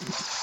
you